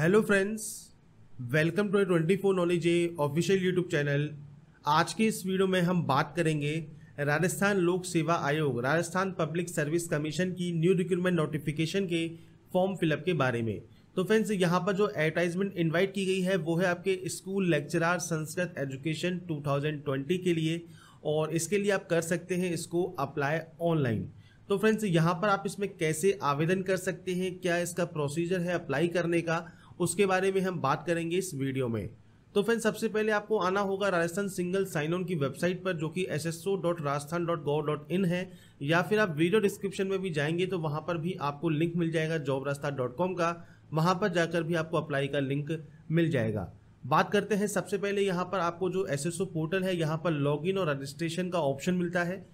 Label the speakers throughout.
Speaker 1: Hello friends welcome to twenty four knowledge a official YouTube channel आज के इस video में हम बात करेंगे राजस्थान लोक सेवा आयोग, राजस्थान पब्लिक सर्विस कमीशन की न्यू रिक्रूटमेंट नोटिफिकेशन के फॉर्म फिलअप के बारे में। तो फ्रेंड्स यहाँ पर जो एडवर्टाइजमेंट इनवाइट की गई है, वो है आपके स्कूल लेक्चरार संस्कृत एजुकेशन 2020 के लिए और इसके लिए आप कर सकते हैं इसको अप्लाई ऑनलाइन तो फ्रेंड्स यहाँ पर आप इसमें कैसे आवेदन कर सकते हैं, क्या इसका प्रोसीजर है अप्लाई करने का उसके बारे में हम बात करेंगे इस वीडियो में। तो फ्रेंड्स, सबसे पहले आपको आना होगा राजस्थान सिंगल साइन ऑन की वेबसाइट पर, जो कि S S O dot Rajasthan dot gov dot in है। या फिर आप वीडियो डिस्क्रिप्शन में भी जाएँगे तो वहाँ पर भी आपको लिंक मिल जाएगा जॉब रास्ता डॉट कॉम का। वहाँ पर जाकर भी आपको अप्लाई का लिंक मिल जाएगा। बात करते हैं सबसे पहले यहाँ पर आपको जो एस एस ओ पोर्टल है, यहाँ पर लॉगिन और रजिस्ट्रेशन का ऑप्शन मिलता है।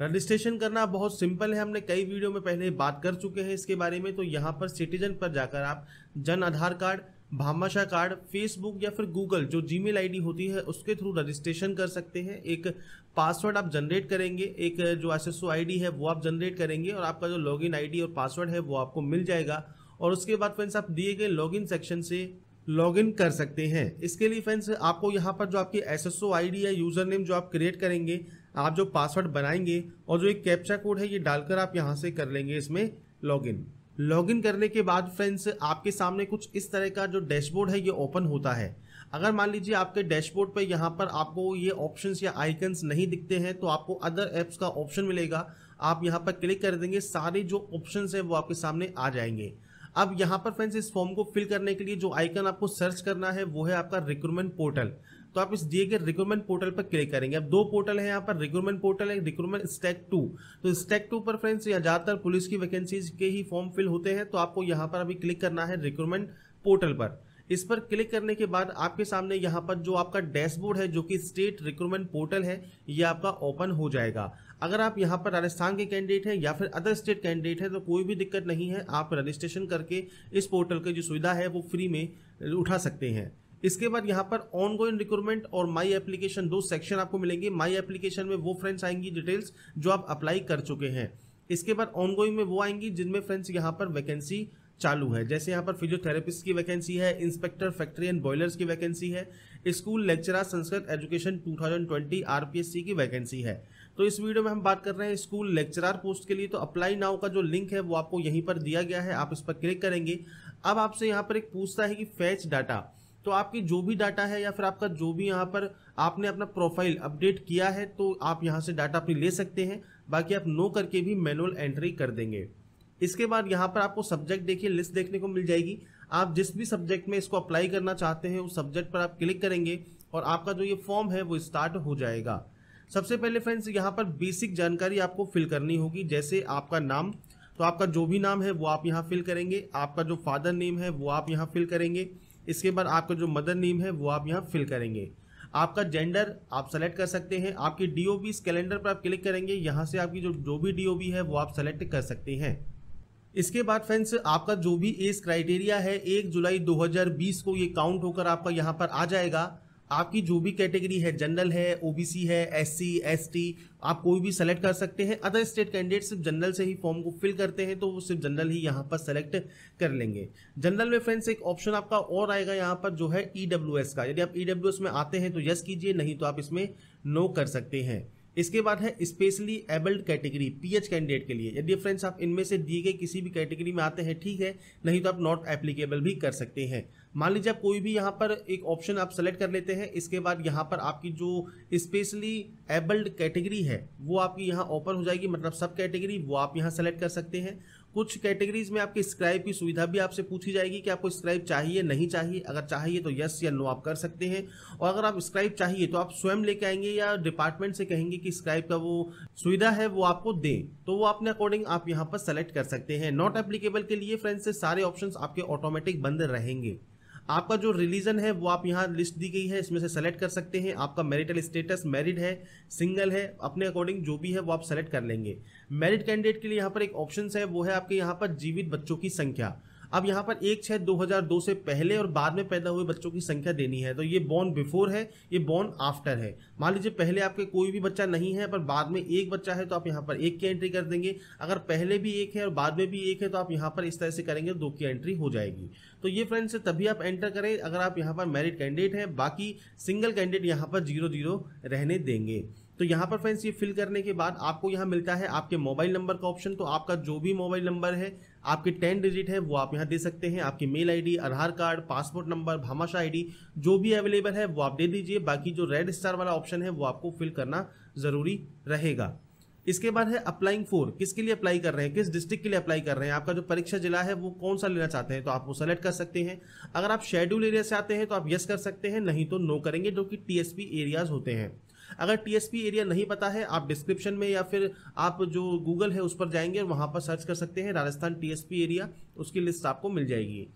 Speaker 1: रजिस्ट्रेशन करना बहुत सिंपल है। हमने कई वीडियो में पहले बात कर चुके हैं इसके बारे में तो यहाँ पर सिटीजन पर जाकर आप Jan Aadhaar card, Bhamashah card, Facebook या फिर गूगल, जो जीमेल आईडी होती है, उसके थ्रू रजिस्ट्रेशन कर सकते हैं। एक पासवर्ड आप जनरेट करेंगे, एक जो एस एस है, वो आप जनरेट करेंगे और आपका जो लॉगिन आईडी और पासवर्ड है, वो आपको मिल जाएगा। और उसके बाद फ्रेंड्स, आप दिए गए लॉगिन सेक्शन से लॉगिन कर सकते हैं। इसके लिए फ्रेंड्स, आपको यहाँ पर जो आपकी एस एस आईडी या यूज़र नेम जो आप क्रिएट करेंगे आप जो पासवर्ड बनाएँगे और जो एक कैप्चा कोड है, ये डालकर आप यहाँ से कर लेंगे इसमें लॉगिन लॉगिन करने के बाद फ्रेंड्स आपके सामने कुछ इस तरह का जो डैशबोर्ड है, ये ओपन होता है। अगर मान लीजिए आपके डैशबोर्ड पर यहाँ पर आपको ये ऑप्शंस या आइकन्स नहीं दिखते हैं तो आपको अदर एप्स का ऑप्शन मिलेगा। आप यहाँ पर क्लिक कर देंगे, सारे जो ऑप्शंस है वो आपके सामने आ जाएँगे। अब यहाँ पर फ्रेंड्स इस फॉर्म को फिल करने के लिए जो आइकन आपको सर्च करना है, वो है आपका रिक्रूटमेंट पोर्टल तो आप इस दिए गए रिक्रूटमेंट पोर्टल पर क्लिक करेंगे। अब दो पोर्टल है यहाँ पर रिक्रूटमेंट पोर्टल है रिक्रूटमेंट स्टैक टू तो स्टैक टू पर फ्रेंड्स या ज़्यादातर पुलिस की वैकेंसीज के ही फॉर्म फिल होते हैं तो आपको यहाँ पर अभी क्लिक करना है रिक्रूटमेंट पोर्टल पर। इस पर क्लिक करने के बाद आपके सामने यहाँ पर जो आपका डैशबोर्ड है, जो कि स्टेट रिक्रूटमेंट पोर्टल है, ये आपका ओपन हो जाएगा। अगर आप यहाँ पर राजस्थान के कैंडिडेट हैं या फिर अदर स्टेट कैंडिडेट हैं तो कोई भी दिक्कत नहीं है, आप रजिस्ट्रेशन करके इस पोर्टल की जो सुविधा है, वो फ्री में उठा सकते हैं। इसके बाद यहाँ पर ऑन गोइंग रिक्रूटमेंट और माई एप्लीकेशन दो सेक्शन आपको मिलेंगे। माई एप्लीकेशन में वो फ्रेंड्स आएँगी डिटेल्स जो आप अप्लाई कर चुके हैं। इसके बाद ऑन गोइंग में वो आएँगी जिनमें फ्रेंड्स यहाँ पर वैकेंसी चालू है। जैसे यहाँ पर फिजियोथेरेपिस्ट की वैकेंसी है इंस्पेक्टर फैक्ट्री एंड बॉयलर्स की वैकेंसी है school lecturer Sanskrit education 2020 RPSC की वैकेंसी है। तो इस वीडियो में हम बात कर रहे हैं स्कूल लेक्चरर पोस्ट के लिए। तो अप्लाई नाउ का जो लिंक है, वो आपको यहीं पर दिया गया है। आप इस पर क्लिक करेंगे। अब आपसे यहाँ पर एक पूछता है कि फैच डाटा तो आपकी जो भी डाटा है या फिर आपका जो भी यहाँ पर आपने अपना प्रोफ़ाइल अपडेट किया है तो आप यहाँ से डाटा अपनी ले सकते हैं। बाकी आप नो करके भी मैनुअल एंट्री कर देंगे। इसके बाद यहाँ पर आपको सब्जेक्ट देखिए लिस्ट देखने को मिल जाएगी। आप जिस भी सब्जेक्ट में इसको अप्लाई करना चाहते हैं, उस सब्जेक्ट पर आप क्लिक करेंगे और आपका जो ये फॉर्म है, वो स्टार्ट हो जाएगा। सबसे पहले फ्रेंड्स यहाँ पर बेसिक जानकारी आपको फिल करनी होगी, जैसे आपका नाम। तो आपका जो भी नाम है, वो आप यहाँ फिल करेंगे। आपका जो फादर नेम है, वो आप यहाँ फिल करेंगे। इसके बाद आपका जो मदर नेम है, वो आप यहाँ फिल करेंगे। आपका जेंडर आप सेलेक्ट कर सकते हैं। आपकी बी इस कैलेंडर पर आप क्लिक करेंगे। यहाँ से आपकी जो जो भी डी ओ डीओबी है, वो आप सेलेक्ट कर सकते हैं। इसके बाद फ्रेंड्स आपका जो भी एज क्राइटेरिया है, एक जुलाई 2020 को ये काउंट होकर आपका यहाँ पर आ जाएगा। आपकी जो भी कैटेगरी है, जनरल है ओबीसी है एससी एसटी आप कोई भी सेलेक्ट कर सकते हैं। अदर स्टेट कैंडिडेट सिर्फ़ जनरल से ही फॉर्म को फिल करते हैं तो वो सिर्फ़ जनरल ही यहाँ पर सेलेक्ट कर लेंगे। जनरल में फ्रेंड्स एक ऑप्शन आपका और आएगा यहाँ पर, जो है ईडब्ल्यू का। यदि आप ईडब्ल्यू में आते हैं तो यस कीजिए, नहीं तो आप इसमें नो कर सकते हैं। इसके बाद है specially abled category PH candidate के लिए। यदि फ्रेंड्स आप इनमें से दिए गए किसी भी कैटेगरी में आते हैं, ठीक है, नहीं तो आप नॉट एप्लीकेबल भी कर सकते हैं। मान लीजिए आप कोई भी यहाँ पर एक ऑप्शन आप सेलेक्ट कर लेते हैं, इसके बाद यहाँ पर आपकी जो स्पेशली एबल्ड कैटेगरी है, वो आपकी यहाँ ओपन हो जाएगी मतलब सब कैटेगरी वो आप यहाँ सेलेक्ट कर सकते हैं। कुछ कैटेगरीज में आपकी स्क्राइब की सुविधा भी आपसे पूछी जाएगी कि आपको स्क्राइब चाहिए, नहीं चाहिए। अगर चाहिए तो यस या नो आप कर सकते हैं। और अगर आप स्क्राइब चाहिए तो आप स्वयं लेके आएँगे या डिपार्टमेंट से कहेंगे कि स्क्राइब का वो सुविधा है, वो आपको दें। तो वो अपने अकॉर्डिंग आप यहाँ पर सेलेक्ट कर सकते हैं। नॉट एप्लीकेबल के लिए फ्रेंड्स से सारे ऑप्शन आपके ऑटोमेटिक बंद रहेंगे। आपका जो रिलीजन है, वो आप यहाँ लिस्ट दी गई है, इसमें से सेलेक्ट कर सकते हैं। आपका मैरिटल स्टेटस मैरिड है सिंगल है, अपने अकॉर्डिंग जो भी है, वो आप सेलेक्ट कर लेंगे। मैरिड कैंडिडेट के लिए यहाँ पर एक ऑप्शन है, वो है आपके यहाँ पर जीवित बच्चों की संख्या। अब यहाँ पर एक छः 2002 से पहले और बाद में पैदा हुए बच्चों की संख्या देनी है। तो ये बॉर्न बिफोर है, ये बॉर्न आफ्टर है। मान लीजिए पहले आपके कोई भी बच्चा नहीं है, पर बाद में एक बच्चा है तो आप यहाँ पर एक की एंट्री कर देंगे। अगर पहले भी एक है और बाद में भी एक है तो आप यहाँ पर इस तरह से करेंगे, दो की एंट्री हो जाएगी। तो ये फ्रेंड्स तभी आप एंटर करें अगर आप यहाँ पर मैरिड कैंडिडेट हैं, बाकी सिंगल कैंडिडेट यहाँ पर ज़ीरो ज़ीरो रहने देंगे। तो यहाँ पर फ्रेंड्स ये फिल करने के बाद आपको यहाँ मिलता है आपके मोबाइल नंबर का ऑप्शन तो आपका जो भी मोबाइल नंबर है आपके टेन डिजिट है, वो आप यहाँ दे सकते हैं। आपकी mail ID Aadhaar card passport number Bhamashah ID जो भी अवेलेबल है, वो आप दे दीजिए। बाकी जो रेड स्टार वाला ऑप्शन है, वो आपको फिल करना ज़रूरी रहेगा। इसके बाद है अप्लाइंग फोर किसके लिए अप्लाई कर रहे हैं? किस डिस्ट्रिक्ट के लिए अप्लाई कर रहे हैं? आपका जो परीक्षा जिला है, वो कौन सा लेना चाहते हैं? तो आप वो सेलेक्ट कर सकते हैं। अगर आप शेड्यूल एरिया से आते हैं तो आप यस कर सकते हैं, नहीं तो नो करेंगे, जो कि टीएसपी एरियाज़ होते हैं। अगर टीएसपी एरिया नहीं पता है, आप डिस्क्रिप्शन में या फिर आप जो गूगल है, उस पर जाएँगे और वहाँ पर सर्च कर सकते हैं, राजस्थान टीएसपी एरिया उसकी लिस्ट आपको मिल जाएगी।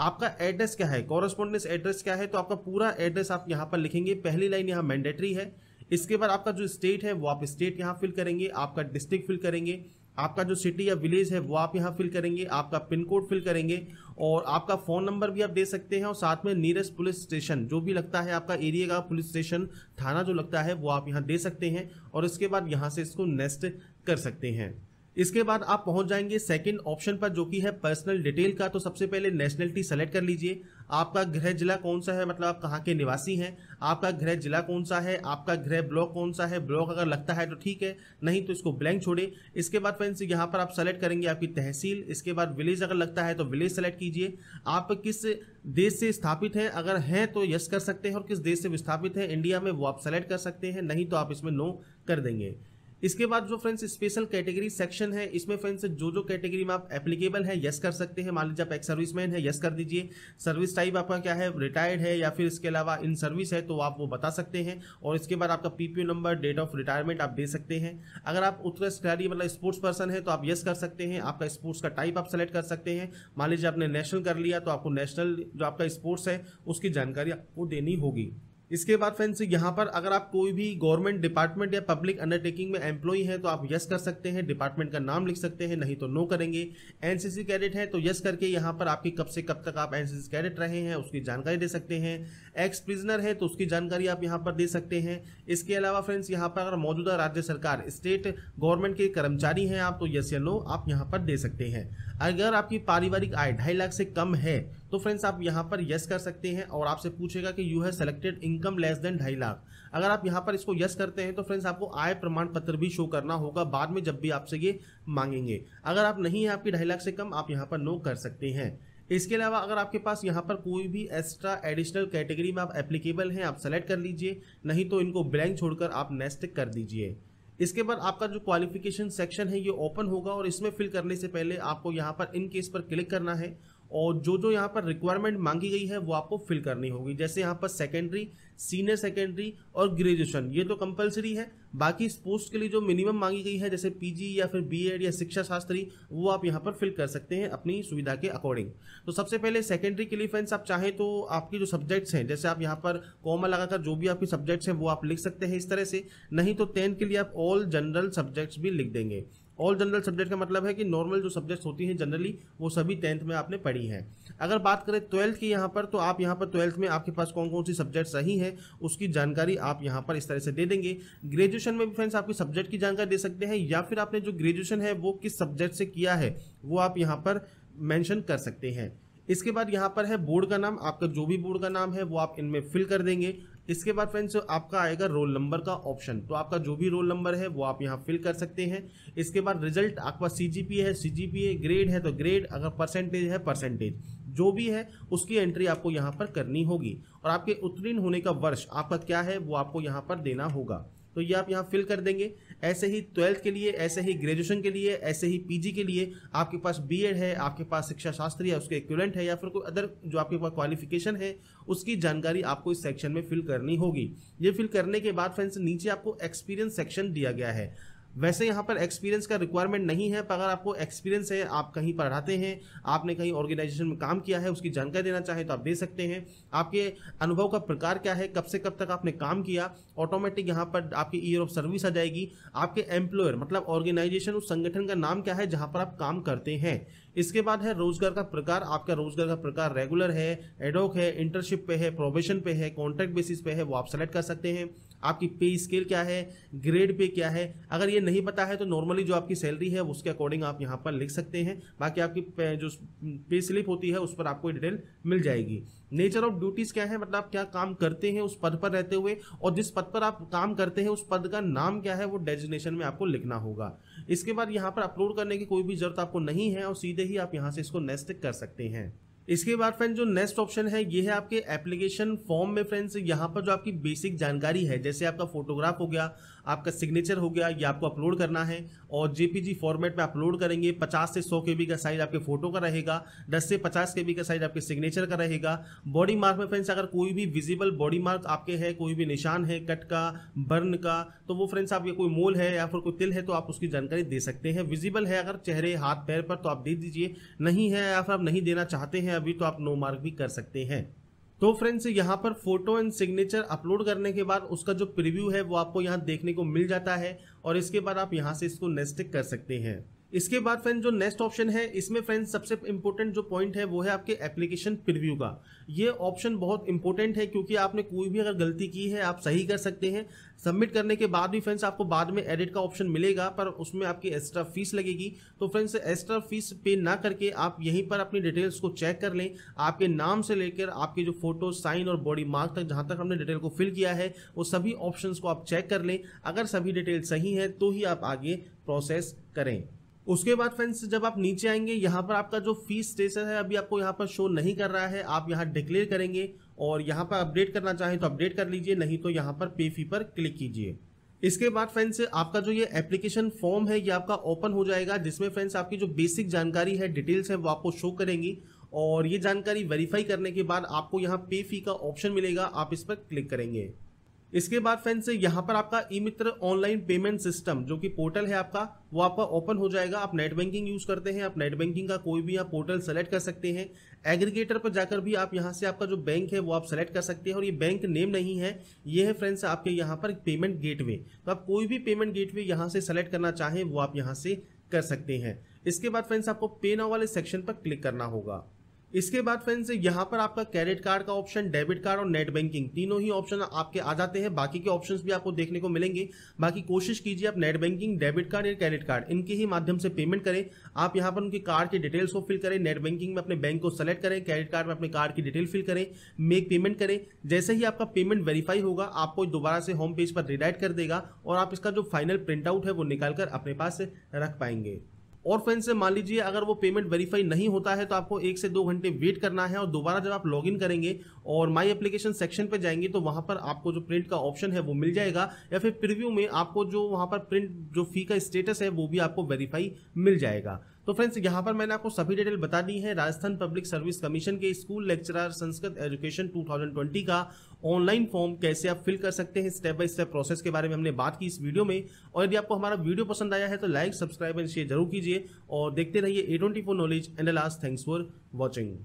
Speaker 1: आपका एड्रेस क्या है? कॉरेस्पॉन्डेंस एड्रेस क्या है? तो आपका पूरा एड्रेस आप यहाँ पर लिखेंगे। पहली लाइन यहाँ मैंडेटरी है। इसके बाद आपका जो स्टेट है, वो आप स्टेट यहाँ फिल करेंगे, आपका डिस्ट्रिक्ट फिल करेंगे। आपका जो सिटी या विलेज है, वो आप यहाँ फिल करेंगे, आपका पिन कोड फिल करेंगे और आपका फ़ोन नंबर भी आप दे सकते हैं और साथ में नीरेस्ट पुलिस स्टेशन जो भी लगता है आपका एरिया का पुलिस स्टेशन थाना जो लगता है, वो आप यहाँ दे सकते हैं और इसके बाद यहाँ से इसको नेस्ट कर सकते हैं। इसके बाद आप पहुँच जाएँगे सेकंड ऑप्शन पर जो कि है पर्सनल डिटेल का। तो सबसे पहले नेशनलिटी सेलेक्ट कर लीजिए। आपका गृह जिला कौन सा है? मतलब आप कहाँ के निवासी हैं? आपका गृह जिला कौन सा है? आपका गृह ब्लॉक कौन सा है? ब्लॉक अगर लगता है तो ठीक है, नहीं तो इसको ब्लैंक छोड़े। इसके बाद फ्रेंड्स यहाँ पर आप सेलेक्ट करेंगे आपकी तहसील। इसके बाद विलेज अगर लगता है तो विलेज सेलेक्ट कीजिए। आप किस देश से स्थापित हैं? अगर हैं तो यस कर सकते हैं और किस देश से विस्थापित है? इंडिया में वो आप सेलेक्ट कर सकते हैं, नहीं तो आप इसमें नो कर देंगे। इसके बाद जो फ्रेंड्स स्पेशल कैटेगरी सेक्शन है, इसमें फ्रेंड्स जो जो कैटेगरी में आप एप्लीकेबल है यस कर सकते हैं। मान लीजिए आप एक सर्विसमैन है यस कर दीजिए। सर्विस टाइप आपका क्या है? रिटायर्ड है या फिर इसके अलावा इन सर्विस है तो आप वो बता सकते हैं। और इसके बाद आपका PPO number date of retirement आप दे सकते हैं। अगर आप उत्कृष्ट खिलाड़ी मतलब स्पोर्ट्स पर्सन है तो आप यस कर सकते हैं। आपका स्पोर्ट्स का टाइप आप सेलेक्ट कर सकते हैं। मान लीजिए आपने नेशनल कर लिया तो आपको नेशनल जो आपका स्पोर्ट्स है, उसकी जानकारी आपको देनी होगी। इसके बाद फ्रेंड्स यहाँ पर अगर आप कोई भी गवर्नमेंट डिपार्टमेंट या पब्लिक अंडरटेकिंग में एम्प्लॉय हैं तो आप यस कर सकते हैं डिपार्टमेंट का नाम लिख सकते हैं, नहीं तो नो करेंगे। एनसीसी कैडेट है तो यस करके यहाँ पर आपकी कब से कब तक आप एनसीसी कैडेट रहे हैं, उसकी जानकारी दे सकते हैं। एक्स प्रिजनर है तो उसकी जानकारी आप यहाँ पर दे सकते हैं। इसके अलावा फ्रेंड्स यहाँ पर अगर मौजूदा राज्य सरकार स्टेट गवर्नमेंट के कर्मचारी हैं आप तो यस या नो आप यहाँ पर दे सकते हैं। अगर आपकी पारिवारिक आय ढाई लाख से कम है तो फ्रेंड्स आप यहाँ पर यस कर सकते हैं और आपसे पूछेगा कि you have selected income less than ढाई लाख। अगर आप यहाँ पर इसको यस करते हैं तो फ्रेंड्स आपको आय प्रमाण पत्र भी शो करना होगा बाद में जब भी आपसे ये मांगेंगे। अगर आप नहीं है, आपकी ढाई लाख से कम, आप यहाँ पर नो कर सकते हैं। इसके अलावा अगर आपके पास यहाँ पर कोई भी एक्स्ट्रा एडिशनल कैटेगरी में आप एप्लीकेबल हैं, आप सेलेक्ट कर लीजिए, नहीं तो इनको ब्लैंक छोड़कर आप नेक्स्ट कर दीजिए। इसके बाद आपका जो क्वालिफिकेशन सेक्शन है, ये ओपन होगा और इसमें फिल करने से पहले आपको यहाँ पर इन केस पर क्लिक करना है। और जो जो यहाँ पर रिक्वायरमेंट मांगी गई है, वो आपको फिल करनी होगी। जैसे यहाँ पर सेकेंडरी सीनियर सेकेंडरी और ग्रेजुएशन ये तो कंपलसरी है। बाकी पोस्ट के लिए जो मिनिमम मांगी गई है, जैसे पीजी या फिर बीएड या शिक्षा शास्त्री, वो आप यहाँ पर फिल कर सकते हैं अपनी सुविधा के अकॉर्डिंग तो सबसे पहले सेकेंडरी के लिए फ्रेंड्स आप चाहें तो आपकी जो सब्जेक्ट्स हैं, जैसे आप यहाँ पर कॉमन लगाकर जो भी आपके सब्जेक्ट्स हैं, वो आप लिख सकते हैं इस तरह से। नहीं तो टेंथ के लिए आप ऑल जनरल सब्जेक्ट्स भी लिख देंगे। ऑल जनरल सब्जेक्ट का मतलब है कि नॉर्मल जो सब्जेक्ट्स होती हैं जनरली वो सभी टेंथ में आपने पढ़ी हैं। अगर बात करें ट्वेल्थ की यहाँ पर तो आप यहाँ पर ट्वेल्थ में आपके पास कौन कौन सी सब्जेक्ट सही है, उसकी जानकारी आप यहाँ पर इस तरह से दे देंगे। ग्रेजुएशन में भी फ्रेंड्स आपकी सब्जेक्ट की जानकारी दे सकते हैं, या फिर आपने जो ग्रेजुएशन है, वो किस सब्जेक्ट से किया है, वो आप यहाँ पर मैंशन कर सकते हैं। इसके बाद यहाँ पर है बोर्ड का नाम, आपका जो भी बोर्ड का नाम है, वो आप इनमें फिल कर देंगे। इसके बाद फ्रेंड्स आपका आएगा रोल नंबर का ऑप्शन तो आपका जो भी रोल नंबर है, वो आप यहाँ फिल कर सकते हैं। इसके बाद रिज़ल्ट आपका सी है सी ग्रेड है तो ग्रेड अगर परसेंटेज है परसेंटेज जो भी है, उसकी एंट्री आपको यहाँ पर करनी होगी। और आपके उत्तीर्ण होने का वर्ष, आपका क्या है, वो आपको यहाँ पर देना होगा। तो ये आप यहाँ फिल कर देंगे। ऐसे ही ट्वेल्थ के लिए, ऐसे ही ग्रेजुएशन के लिए, ऐसे ही पीजी के लिए आपके पास बीएड है, आपके पास शिक्षा शास्त्री है, उसके इक्विलेंट है या फिर कोई अदर जो आपके पास क्वालिफिकेशन है, उसकी जानकारी आपको इस सेक्शन में फिल करनी होगी। ये फिल करने के बाद फ्रेंड्स नीचे आपको एक्सपीरियंस सेक्शन दिया गया है। वैसे यहाँ पर एक्सपीरियंस का रिक्वायरमेंट नहीं है, पर अगर आपको एक्सपीरियंस है, आप कहीं पढ़ाते हैं, आपने कहीं ऑर्गेनाइजेशन में काम किया है, उसकी जानकारी देना चाहें तो आप दे सकते हैं। आपके अनुभव का प्रकार क्या है, कब से कब तक आपने काम किया ऑटोमेटिक यहाँ पर आपकी ईयर ऑफ़ सर्विस आ जाएगी। आपके एम्प्लॉयर मतलब ऑर्गेनाइजेशन उस संगठन का नाम क्या है, जहाँ पर आप काम करते हैं। इसके बाद है रोज़गार का प्रकार। आपका रोज़गार का प्रकार रेगुलर है एडोक है इंटर्नशिप पे है प्रोबेशन पे है कॉन्ट्रैक्ट बेसिस पे है, वो आप सेलेक्ट कर सकते हैं। आपकी पे स्केल क्या है ग्रेड पे क्या है? अगर ये नहीं पता है तो नॉर्मली जो आपकी सैलरी है, उसके अकॉर्डिंग आप यहाँ पर लिख सकते हैं। बाकी आपकी जो पे स्लिप होती है, उस पर आपको डिटेल मिल जाएगी। नेचर ऑफ़ ड्यूटीज़ क्या है? मतलब आप क्या काम करते हैं, उस पद पर रहते हुए, और जिस पद पर आप काम करते हैं, उस पद का नाम क्या है, वो डेजिग्नेशन में आपको लिखना होगा। इसके बाद यहाँ पर अपलोड करने की कोई भी ज़रूरत आपको नहीं है, और सीधे ही आप यहाँ से इसको नेस्ट कर सकते हैं। इसके बाद फ्रेंड्स जो नेक्स्ट ऑप्शन है, ये है आपके एप्लीकेशन फॉर्म में फ्रेंड्स यहाँ पर जो आपकी बेसिक जानकारी है, जैसे आपका फोटोग्राफ हो गया, आपका सिग्नेचर हो गया, ये आपको अपलोड करना है और जेपीजी फॉर्मेट में अपलोड करेंगे 50 से 100 के बी का साइज़ आपके फ़ोटो का रहेगा 10 से 50 के बी का साइज़ आपके सिग्नेचर का रहेगा। बॉडी मार्क में फ्रेंड्स अगर कोई भी विजिबल बॉडी मार्क आपके है, कोई भी निशान है, कट का, बर्न का तो वो फ्रेंड्स आपके कोई मोल है या फिर कोई तिल है तो आप उसकी जानकारी दे सकते हैं। विजिबल है अगर चेहरे, हाथ, पैर पर तो आप दे दीजिए। नहीं है या फिर आप नहीं देना चाहते हैं अभी तो आप नो मार्क भी कर सकते हैं। तो फ्रेंड्स, यहाँ पर फ़ोटो एंड सिग्नेचर अपलोड करने के बाद उसका जो प्रीव्यू है, वो आपको यहाँ देखने को मिल जाता है और इसके बाद आप यहाँ से इसको नेस्टिक कर सकते हैं। इसके बाद फ्रेंड जो नेक्स्ट ऑप्शन है, इसमें फ्रेंड्स सबसे इंपॉर्टेंट जो पॉइंट है, वो है आपके एप्लीकेशन प्रिव्यू का। ये ऑप्शन बहुत इंपॉर्टेंट है, क्योंकि आपने कोई भी अगर गलती की है, आप सही कर सकते हैं। सबमिट करने के बाद भी फ्रेंड्स आपको बाद में एडिट का ऑप्शन मिलेगा, पर उसमें आपकी एक्स्ट्रा फ़ीस लगेगी। तो फ्रेंड्स एक्स्ट्रा फ़ीस पे ना करके आप यहीं पर अपनी डिटेल्स को चेक कर लें। आपके नाम से लेकर आपके जो फ़ोटो साइन और बॉडी मार्क तक, जहाँ तक हमने डिटेल को फिल किया है, वो सभी ऑप्शन को आप चेक कर लें। अगर सभी डिटेल सही है तो ही आप आगे प्रोसेस करें। उसके बाद फ्रेंड्स जब आप नीचे आएँगे, यहाँ पर आपका जो फ़ीस स्टेटस है, अभी आपको यहाँ पर शो नहीं कर रहा है, आप यहाँ डिक्लेयर करेंगे और यहाँ पर अपडेट करना चाहें तो अपडेट कर लीजिए, नहीं तो यहाँ पर पे फ़ी पर क्लिक कीजिए। इसके बाद फ्रेंड्स आपका जो ये एप्लीकेशन फॉर्म है, ये आपका ओपन हो जाएगा, जिसमें फ्रेंड्स आपकी जो बेसिक जानकारी है डिटेल्स है, वो आपको शो करेंगी और ये जानकारी वेरीफाई करने के बाद आपको यहाँ पे फ़ी का ऑप्शन मिलेगा, आप इस पर क्लिक करेंगे। इसके बाद फ्रेंड्स यहाँ पर आपका E Mitra online payment system जो कि पोर्टल है आपका, वो आपका ओपन हो जाएगा। आप नेट बैंकिंग यूज़ करते हैं, आप नेट बैंकिंग का कोई भी आप पोर्टल सेलेक्ट कर सकते हैं। एग्रीगेटर पर जाकर भी आप यहाँ से आपका जो बैंक है, वो आप सेलेक्ट कर सकते हैं। और ये बैंक नेम नहीं है, ये है फ्रेंड्स आपके यहाँ पर पेमेंट गेटवे तो आप कोई भी पेमेंट गेटवे यहाँ से सेलेक्ट करना चाहें, वो आप यहाँ से कर सकते हैं। इसके बाद फ्रेंड्स आपको पे नाउ वाले सेक्शन पर क्लिक करना होगा। इसके बाद फ्रेंड्स यहाँ पर आपका क्रेडिट कार्ड का ऑप्शन डेबिट कार्ड और नेट बैंकिंग तीनों ही ऑप्शन आपके आ जाते हैं। बाकी के ऑप्शंस भी आपको देखने को मिलेंगे। बाकी कोशिश कीजिए आप नेट बैंकिंग डेबिट कार्ड या क्रेडिट कार्ड इनके ही माध्यम से पेमेंट करें। आप यहाँ पर उनके कार्ड की डिटेल्स को फिल करें नेट बैंकिंग में अपने बैंक को सेलेक्ट करें क्रेडिट कार्ड में अपने कार्ड की डिटेल फिल करें मेक पेमेंट करें। जैसे ही आपका पेमेंट वेरीफाई होगा, आपको दोबारा से होम पेज पर रिडाइट कर देगा और आप इसका जो फाइनल प्रिंट आउट है वो निकालकर अपने पास रख पाएँगे। और फ्रेंड से मान लीजिए अगर वो पेमेंट वेरीफाई नहीं होता है तो आपको एक से दो घंटे वेट करना है और दोबारा जब आप लॉगिन करेंगे और माई एप्लीकेशन सेक्शन पे जाएँगे तो वहाँ पर आपको जो प्रिंट का ऑप्शन है वो मिल जाएगा या फिर प्रिव्यू में आपको जो वहाँ पर प्रिंट जो फ़ी का स्टेटस है, वो भी आपको वेरीफाई मिल जाएगा। तो फ्रेंड्स, यहाँ पर मैंने आपको सभी डिटेल बता दी है। राजस्थान पब्लिक सर्विस कमीशन के स्कूल लेक्चरर संस्कृत एजुकेशन 2020 का ऑनलाइन फॉर्म कैसे आप फिल कर सकते हैं, स्टेप बाय स्टेप प्रोसेस के बारे में हमने बात की इस वीडियो में। और यदि आपको हमारा वीडियो पसंद आया है तो लाइक, सब्सक्राइब एंड शेयर ज़रूर कीजिए। और देखते रहिए a twenty knowledge and last thanks for watching